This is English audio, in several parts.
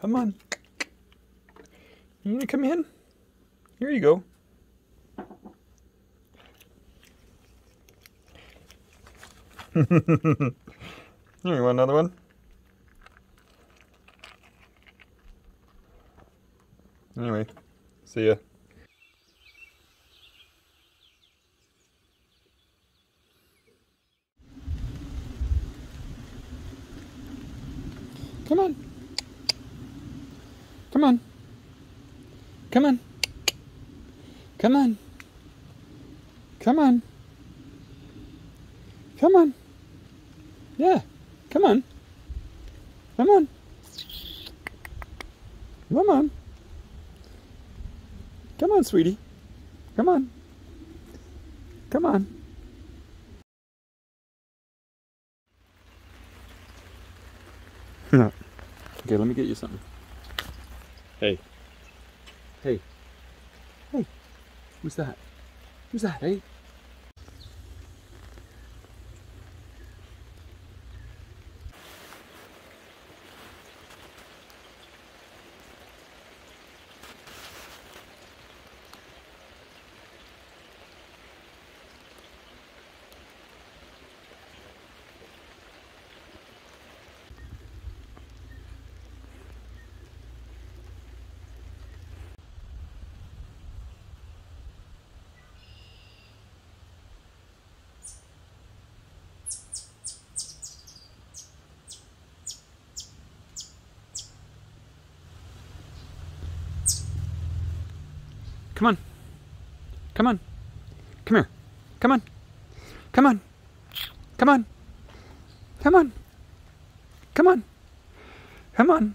Come on. You gonna come in? Here you go. Here, you want another one? Anyway, see ya. Come on. Come on. Come on. Come on. Come on. Come on. Yeah. Come on. Come on. Come on. Come on, sweetie. Come on. Come on. okay, let me get you something. Hey. Hey. Hey. Who's that? Who's that, hey? Come on. Come on. Come here. Come on. Come on. Come on. Come on. Come on. Come on.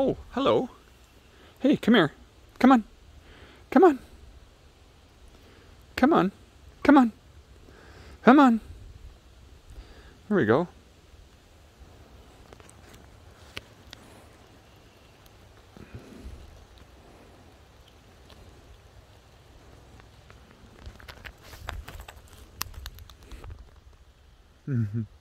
Oh, hello. Hey, come here. Come on. Come on. Come on. Come on. Come on. There we go. Mm-hmm.